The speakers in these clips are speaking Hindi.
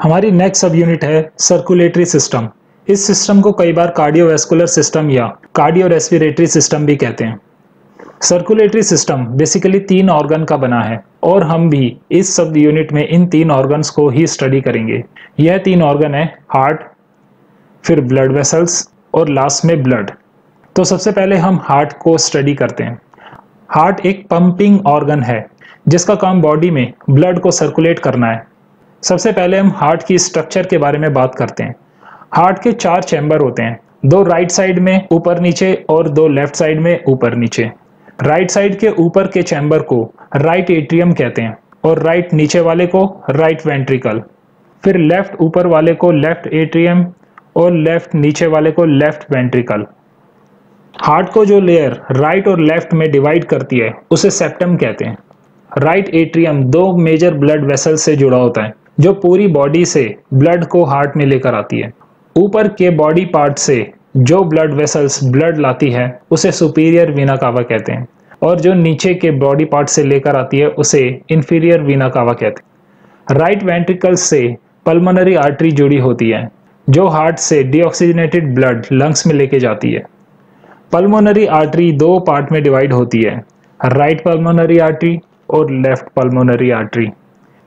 हमारी नेक्स्ट सब यूनिट है सर्कुलेटरी सिस्टम इस सिस्टम को कई बार कार्डियोवैस्कुलर सिस्टम या कार्डियो रेस्पिरेटरी सिस्टम भी कहते हैं। सर्कुलेटरी सिस्टम बेसिकली तीन ऑर्गन का बना है और हम भी इस सब यूनिट में इन तीन ऑर्गन्स को ही स्टडी करेंगे। यह तीन ऑर्गन है हार्ट फिर ब्लड वेसल्स और लास्ट में ब्लड तो सबसे पहले हम हार्ट को स्टडी करते हैं। हार्ट एक पंपिंग ऑर्गन है, जिसका काम बॉडी में ब्लड को सर्कुलेट करना है। सबसे पहले हम हार्ट की स्ट्रक्चर के बारे में बात करते हैं। हार्ट के चार चैम्बर होते हैं। दो राइट साइड में ऊपर नीचे और दो लेफ़्ट साइड में ऊपर नीचे। राइट साइड के ऊपर के चैम्बर को राइट एट्रियम कहते हैं और राइट नीचे वाले को राइट वेंट्रिकल फिर लेफ़्ट ऊपर वाले को लेफ़्ट एट्रियम और लेफ़्ट नीचे वाले को लेफ़्ट वेंट्रिकल हार्ट को जो लेयर राइट और लेफ़्ट में डिवाइड करती है, उसे सेप्टम कहते हैं। राइट एट्रियम दो मेजर ब्लड वेसल से जुड़ा होता है। जो पूरी बॉडी से ब्लड को हार्ट में लेकर आती है। ऊपर के बॉडी पार्ट से जो ब्लड वेसल्स ब्लड लाती है, उसे सुपीरियर वीना कावा कहते हैं। और जो नीचे के बॉडी पार्ट से लेकर आती है, उसे इंफीरियर वीना कावा कहते हैं। राइट वेंट्रिकल से पल्मोनरी आर्टरी जुड़ी होती है, जो हार्ट से डीऑक्सीजनेटेड ब्लड लंग्स में लेके जाती है। पल्मोनरी आर्टरी दो पार्ट में डिवाइड होती है राइट पल्मोनरी आर्टरी और left pulmonary artery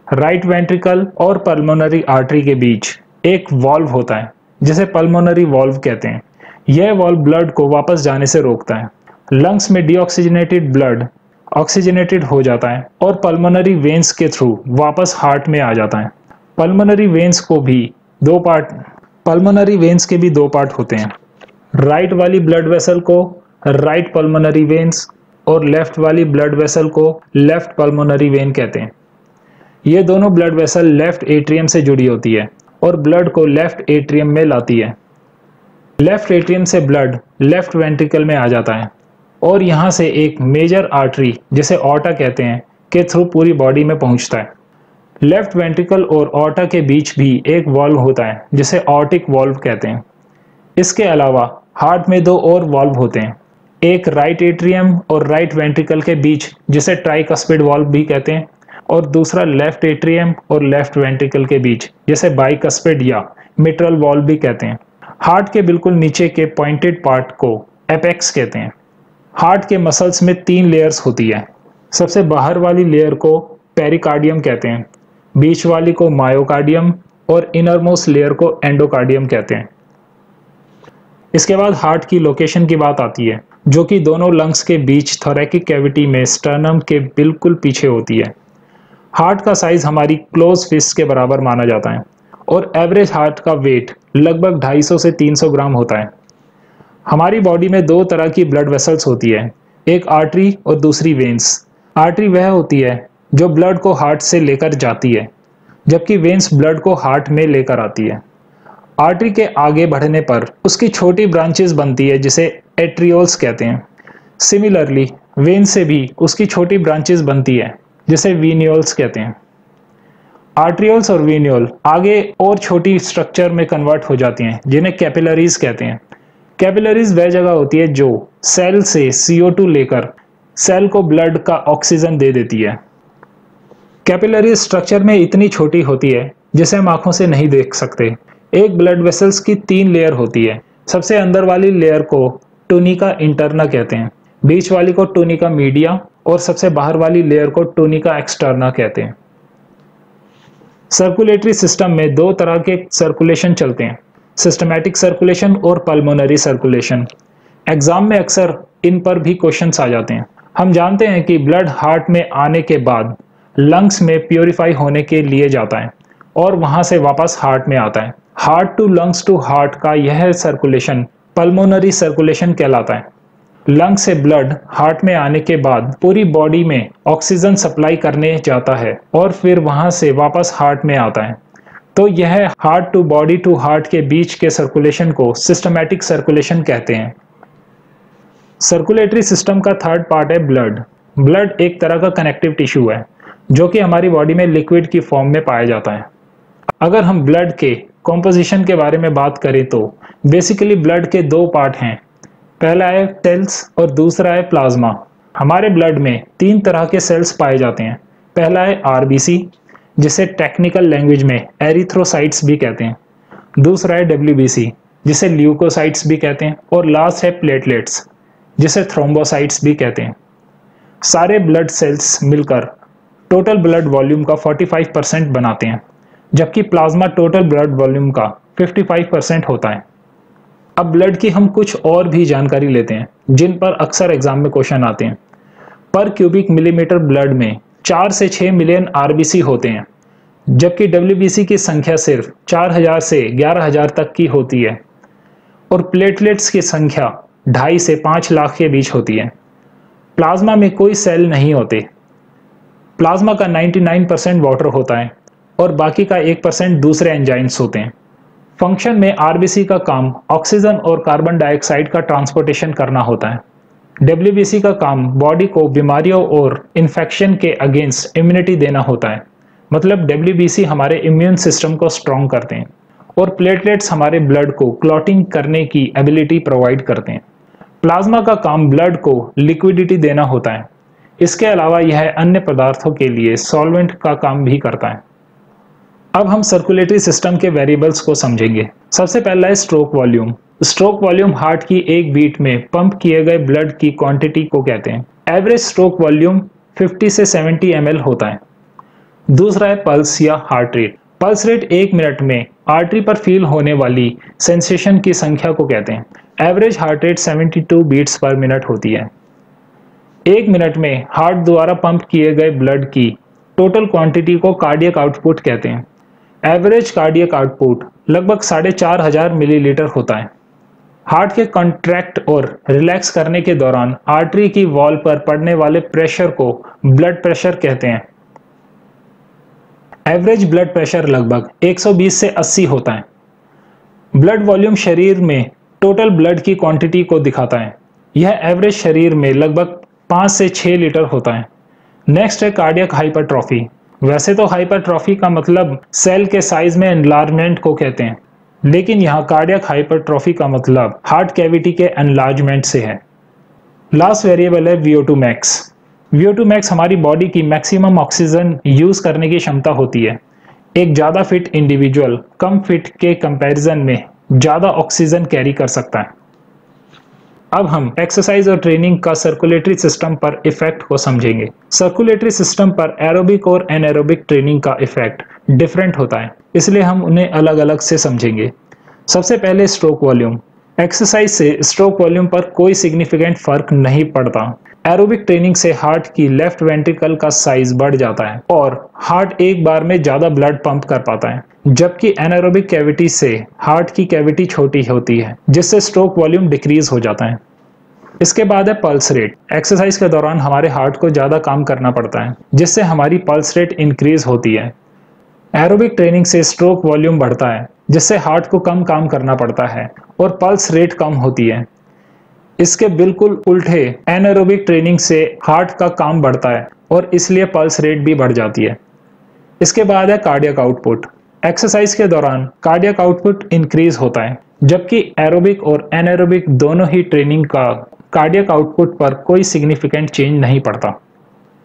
right ventricle और पल्मोनरी आर्टरी के बीच एक वॉल्व होता है, जिसे पल्मोनरी वॉल्व कहते हैं। यह वॉल्व ब्लड को वापस जाने से रोकता है। लंग्स में डीऑक्सीजनेटेड ब्लड ऑक्सीजनेटेड हो जाता है और पल्मोनरी वेन्स के थ्रू वापस हार्ट में आ जाता है। पल्मोनरी वेन्स को भी दो पार्ट पल्मोनरी वेन्स के भी दो पार्ट होते हैं। राइट वाली ब्लड वेसल को राइट पल्मोनरी वेन्स और लेफ़्ट वाली ब्लड वेसल को लेफ़्ट पल्मोनरी वेन कहते हैं। ये दोनों ब्लड वेसल लेफ़्ट एट्रियम से जुड़ी होती है और ब्लड को लेफ़्ट एट्रियम में लाती है। लेफ़्ट एट्रियम से ब्लड लेफ़्ट वेंट्रिकल में आ जाता है और यहाँ से एक मेजर आर्टरी जिसे ऑटा कहते हैं, के थ्रू पूरी बॉडी में पहुँचता है। लेफ़्ट वेंट्रिकल और ऑटा के बीच भी एक वॉल्व होता है, जिसे ऑटिक वॉल्व कहते हैं। इसके अलावा हार्ट में दो और वॉल्व होते हैं। एक राइट एट्रियम और राइट वेंट्रिकल के बीच, जिसे ट्राइकस्पिड वॉल्व भी कहते हैं। और दूसरा लेफ़्ट एट्रियम और लेफ़्ट वेंट्रिकल के बीच, जैसे बाइकस्पिड या मिट्रल वॉल्व भी कहते हैं। हार्ट के बिल्कुल नीचे के पॉइंटेड पार्ट को एपेक्स कहते हैं। हार्ट के मसल्स में तीन लेयर्स होती है। सबसे बाहर वाली लेयर को पेरिकार्डियम कहते हैं। बीच वाली को मायोकार्डियम और इनरमोस्ट लेयर को एंडोकार्डियम कहते हैं। इसके बाद हार्ट की लोकेशन की बात आती है, जो कि दोनों लंग्स के बीच थोरेकिक कैविटी में स्टर्नम के बिल्कुल पीछे होती है। हार्ट का साइज़ हमारी क्लोज फिस्ट के बराबर माना जाता है और एवरेज हार्ट का वेट लगभग 250 से 300 ग्राम होता है। हमारी बॉडी में दो तरह की ब्लड वेसल्स होती है, एक आर्टरी और दूसरी वेंस आर्टरी वह होती है जो ब्लड को हार्ट से लेकर जाती है, जबकि वेंस ब्लड को हार्ट में लेकर आती है। आर्टरी के आगे बढ़ने पर उसकी छोटी ब्रांचेस बनती है, जिसे एट्रियोल्स कहते हैं। सिमिलरली वेन से भी उसकी छोटी ब्रांचेस बनती है। जिसे वीनियोल्स कहते हैं। आर्ट्रियोल्स और वीनियोल आगे और छोटी स्ट्रक्चर में कन्वर्ट हो जाती हैं, जिन्हें कैपिलरीज कहते हैं। कैपिलरीज वह जगह होती है जो सेल से CO2 लेकर सेल को ब्लड का ऑक्सीजन दे देती है। कैपिलरी स्ट्रक्चर में इतनी छोटी होती है, जिसे हम आँखों से नहीं देख सकते। एक ब्लड वेसल्स की तीन लेयर होती है। सबसे अंदर वाली लेयर को टूनिका इंटरना कहते हैं। बीच वाली को टूनिका मीडिया और सबसे बाहर वाली लेयर को टूनिका एक्सटर्ना कहते हैं। सर्कुलेटरी सिस्टम में दो तरह के सर्कुलेशन चलते हैं। सिस्टमैटिक सर्कुलेशन और पल्मोनरी सर्कुलेशन एग्ज़ाम में अक्सर इन पर भी क्वेश्चन आ जाते हैं। हम जानते हैं कि ब्लड हार्ट में आने के बाद लंग्स में प्योरीफाई होने के लिए जाता है और वहाँ से वापस हार्ट में आता है। Heart to lungs to heart का यह सर्कुलेशन पल्मोनरी सर्कुलेशन कहलाता है। लंग से ब्लड हार्ट में आने के बाद पूरी बॉडी में ऑक्सीजन सप्लाई करने जाता है और फिर वहाँ से वापस हार्ट में आता है। तो यह heart to body to heart के बीच के सर्कुलेशन को सिस्टमैटिक सर्कुलेशन कहते हैं। सर्कुलेटरी सिस्टम का थर्ड पार्ट है ब्लड ब्लड एक तरह का कनेक्टिव टिश्यू है, जो कि हमारी बॉडी में लिक्विड की फॉर्म में पाया जाता है। अगर हम ब्लड के कॉम्पोजिशन के बारे में बात करें तो बेसिकली ब्लड के दो पार्ट हैं। पहला है सेल्स और दूसरा है प्लाज्मा। हमारे ब्लड में तीन तरह के सेल्स पाए जाते हैं। पहला है आरबीसी, जिसे टेक्निकल लैंग्वेज में एरिथ्रोसाइट्स भी कहते हैं। दूसरा है डब्ल्यूबीसी, जिसे ल्यूकोसाइट्स भी कहते हैं। और लास्ट है प्लेटलेट्स, जिसे थ्रोम्बोसाइट्स भी कहते हैं। सारे ब्लड सेल्स मिलकर टोटल ब्लड वॉल्यूम का 45 परसेंट बनाते हैं, जबकि प्लाज्मा टोटल ब्लड वॉल्यूम का 55 परसेंट होता है। अब ब्लड की हम कुछ और भी जानकारी लेते हैं, जिन पर अक्सर एग्ज़ाम में क्वेश्चन आते हैं। पर क्यूबिक मिलीमीटर ब्लड में चार से छः मिलियन आरबीसी होते हैं, जबकि डब्ल्यूबीसी की संख्या सिर्फ़ 4000 से 11000 तक की होती है, और प्लेटलेट्स की संख्या ढाई से पाँच लाख के बीच होती है। प्लाज्मा में कोई सेल नहीं होते। प्लाज्मा का 99 परसेंट वाटर होता है, और बाकी का एक परसेंट दूसरे एंजाइम्स होते हैं। फ़ंक्शन में आरबीसी का काम ऑक्सीजन और कार्बन डाइऑक्साइड का ट्रांसपोर्टेशन करना होता है। डब्ल्यूबीसी का काम बॉडी को बीमारियों और इन्फेक्शन के अगेंस्ट इम्यूनिटी देना होता है। मतलब डब्ल्यूबीसी हमारे इम्यून सिस्टम को स्ट्रॉन्ग करते हैं और प्लेटलेट्स हमारे ब्लड को क्लॉटिंग करने की एबिलिटी प्रोवाइड करते हैं। प्लाज्मा का काम ब्लड को लिक्विडिटी देना होता है। इसके अलावा यह अन्य पदार्थों के लिए सॉल्वेंट का काम भी करता है। अब हम सर्कुलेटरी सिस्टम के वेरिएबल्स को समझेंगे। सबसे पहला है stroke volume stroke volume heart की एक बीट में पंप किए गए ब्लड की क्वांटिटी को कहते हैं। एवरेज स्ट्रोक वॉल्यूम 50 से 70 एम होता है। दूसरा है पल्स या हार्ट रेट पल्स रेट एक मिनट में आर्टरी पर फील होने वाली सेंसेशन की संख्या को कहते हैं। Average heart rate 72 beats per minute होती है। एक मिनट में हार्ट द्वारा पंप किए गए ब्लड की टोटल क्वांटिटी को कार्डियक आउटपुट कहते हैं। एवरेज कार्डियक आउटपुट लगभग साढ़े चार हज़ार मिलीलीटर होता है। हार्ट के कॉन्ट्रैक्ट और रिलैक्स करने के दौरान आर्टरी की वॉल पर पड़ने वाले प्रेशर को ब्लड प्रेशर कहते हैं। एवरेज ब्लड प्रेशर लगभग 120 से 80 होता है। ब्लड वॉल्यूम शरीर में टोटल ब्लड की क्वांटिटी को दिखाता है। यह एवरेज शरीर में लगभग 5 से 6 लीटर होता है। नेक्स्ट है कार्डियक हाइपरट्रॉफी। वैसे तो हाइपरट्रॉफी का मतलब सेल के साइज़ में एनलार्जमेंट को कहते हैं। लेकिन यहाँ कार्डियक हाइपरट्रॉफी का मतलब हार्ट कैविटी के एनलार्जमेंट से है। लास्ट वेरिएबल है VO2 मैक्स VO2 मैक्स हमारी बॉडी की मैक्सिमम ऑक्सीजन यूज़ करने की क्षमता होती है। एक ज़्यादा फिट इंडिविजुअल कम फिट के कंपैरिजन में ज़्यादा ऑक्सीजन कैरी कर सकता है। अब हम एक्सरसाइज और ट्रेनिंग का सर्कुलेटरी सिस्टम पर इफ़ेक्ट को समझेंगे। सर्कुलेटरी सिस्टम पर एरोबिक और एनएरोबिक ट्रेनिंग का इफ़ेक्ट डिफरेंट होता है, इसलिए हम उन्हें अलग अलग से समझेंगे। सबसे पहले स्ट्रोक वॉल्यूम एक्सरसाइज से स्ट्रोक वॉल्यूम पर कोई सिग्निफिकेंट फ़र्क नहीं पड़ता। एरोबिक ट्रेनिंग से हार्ट की लेफ़्ट वेंट्रिकल का साइज़ बढ़ जाता है और हार्ट एक बार में ज़्यादा ब्लड पंप कर पाता है, जबकि एनारोबिक कैविटी से हार्ट की कैविटी छोटी होती है, जिससे स्ट्रोक वॉल्यूम डिक्रीज हो जाता है। इसके बाद है पल्स रेट। एक्सरसाइज के दौरान हमारे हार्ट को ज़्यादा काम करना पड़ता है, जिससे हमारी पल्स रेट इंक्रीज होती है। एरोबिक ट्रेनिंग से स्ट्रोक वॉल्यूम बढ़ता है, जिससे हार्ट को कम काम करना पड़ता है और पल्स रेट कम होती है। इसके बिल्कुल उल्टे एनारोबिक ट्रेनिंग से हार्ट का काम बढ़ता है और इसलिए पल्स रेट भी बढ़ जाती है। इसके बाद है कार्डियक आउटपुट एक्सरसाइज के दौरान कार्डियक आउटपुट इंक्रीज होता है, जबकि एरोबिक और एनारोबिक दोनों ही ट्रेनिंग का कार्डियक आउटपुट पर कोई सिग्निफिकेंट चेंज नहीं पड़ता।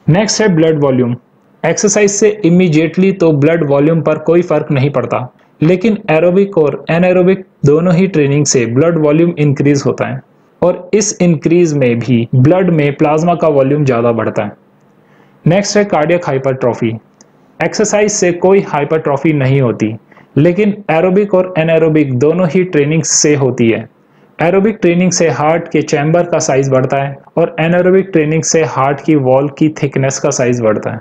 नेक्स्ट है ब्लड वॉल्यूम एक्सरसाइज से इमीडिएटली तो ब्लड वॉल्यूम पर कोई फ़र्क नहीं पड़ता, लेकिन एरोबिक और एनारोबिक दोनों ही ट्रेनिंग से ब्लड वॉल्यूम इंक्रीज होता है। और इस इंक्रीज में भी ब्लड में प्लाज्मा का वॉल्यूम ज़्यादा बढ़ता है। नेक्स्ट है कार्डियक हाइपरट्रॉफी एक्सरसाइज से कोई हाइपरट्रॉफी नहीं होती, लेकिन एरोबिक और एनएरोबिक दोनों ही ट्रेनिंग से होती है। एरोबिक ट्रेनिंग से हार्ट के चैम्बर का साइज़ बढ़ता है और एनएरोबिक ट्रेनिंग से हार्ट की वॉल की थिकनेस का साइज़ बढ़ता है।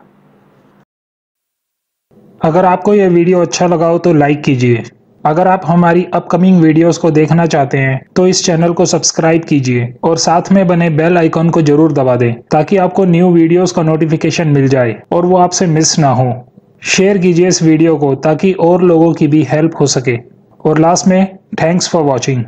अगर आपको यह वीडियो अच्छा लगा हो तो लाइक कीजिए। अगर आप हमारी अपकमिंग वीडियोस को देखना चाहते हैं तो इस चैनल को सब्सक्राइब कीजिए और साथ में बने बेल आइकॉन को ज़रूर दबा दें, ताकि आपको न्यू वीडियोस का नोटिफिकेशन मिल जाए और वो आपसे मिस ना हो। शेयर कीजिए इस वीडियो को ताकि और लोगों की भी हेल्प हो सके। और लास्ट में थैंक्स फॉर वॉचिंग